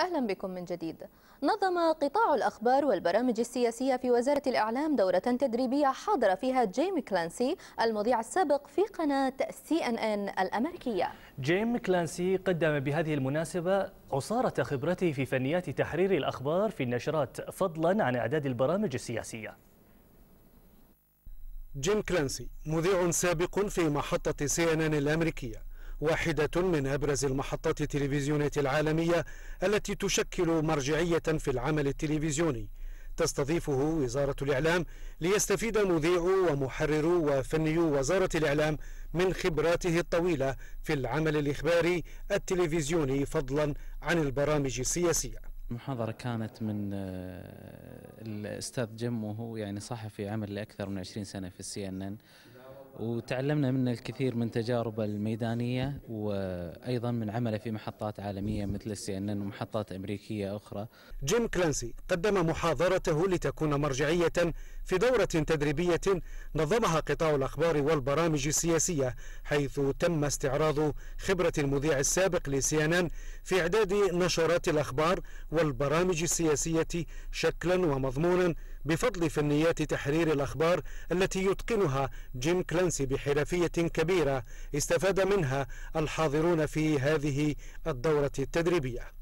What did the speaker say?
أهلا بكم من جديد. نظم قطاع الأخبار والبرامج السياسية في وزارة الإعلام دورة تدريبية حاضر فيها جيم كلانسي المذيع السابق في قناة سي إن إن الأمريكية. جيم كلانسي قدم بهذه المناسبة عصارة خبرته في فنيات تحرير الأخبار في النشرات فضلا عن إعداد البرامج السياسية. جيم كلانسي مذيع سابق في محطة سي إن إن الأمريكية. واحدة من أبرز المحطات التلفزيونية العالمية التي تشكل مرجعية في العمل التلفزيوني. تستضيفه وزارة الإعلام ليستفيد مذيع ومحرر وفني وزارة الإعلام من خبراته الطويلة في العمل الإخباري التلفزيوني فضلا عن البرامج السياسية. المحاضرة كانت من آه، الأستاذ جيم وهو يعني صحفي عمل لأكثر من 20 سنة في السي إن إن. وتعلمنا منه الكثير من تجاربه الميدانية وأيضا من عمله في محطات عالمية مثل السي إن إن ومحطات أمريكية أخرى. جيم كلانسي قدم محاضرته لتكون مرجعية في دورة تدريبية نظمها قطاع الأخبار والبرامج السياسية حيث تم استعراض خبرة المذيع السابق لسي ان ان في إعداد نشرات الأخبار والبرامج السياسية شكلا ومضمونا بفضل فنيات تحرير الأخبار التي يتقنها جيم كلانسي بحرفية كبيرة استفاد منها الحاضرون في هذه الدورة التدريبية.